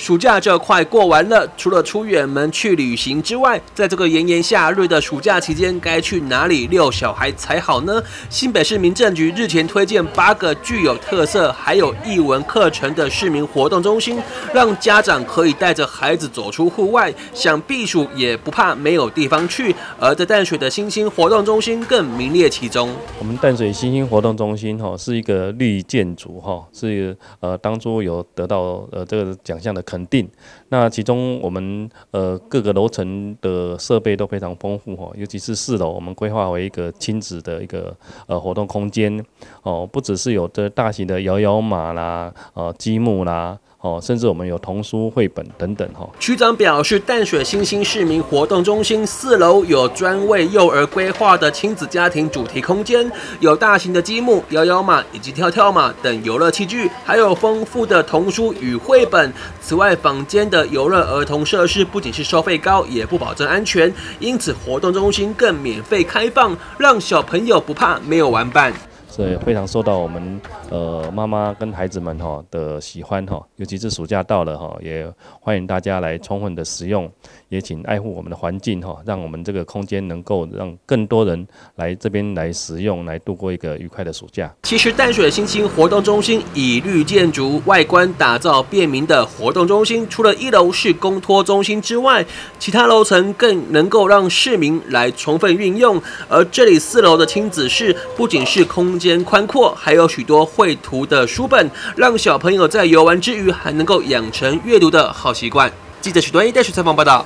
暑假就快过完了，除了出远门去旅行之外，在这个炎炎夏日的暑假期间，该去哪里遛小孩才好呢？新北市民政局日前推荐八个具有特色、还有艺文课程的市民活动中心，让家长可以带着孩子走出户外，想避暑也不怕没有地方去。而在淡水的新兴活动中心更名列其中。我们淡水新兴活动中心哈是一个绿建筑哈，是呃当初有得到呃这个奖项的。肯定，那其中我们呃各个楼层的设备都非常丰富哈，尤其是四楼，我们规划为一个亲子的一个呃活动空间哦，不只是有这大型的摇摇马啦，呃积木啦。哦，甚至我们有童书绘本等等哈。区长表示，淡水新兴市民活动中心四楼有专为幼儿规划的亲子家庭主题空间，有大型的积木、摇摇马以及跳跳马等游乐器具，还有丰富的童书与绘本。此外，坊间的游乐儿童设施不仅是收费高，也不保证安全，因此活动中心更免费开放，让小朋友不怕没有玩伴。所以非常受到我们呃妈妈跟孩子们哈的喜欢哈，尤其是暑假到了哈，也欢迎大家来充分的使用，也请爱护我们的环境哈，让我们这个空间能够让更多人来这边来使用，来度过一个愉快的暑假。其实淡水新兴活动中心以绿建筑外观打造便民的活动中心，除了一楼是公托中心之外，其他楼层更能够让市民来充分运用。而这里四楼的亲子室不仅是空间宽阔，还有许多绘图的书本，让小朋友在游玩之余还能够养成阅读的好习惯。记者许端一带去采访报道。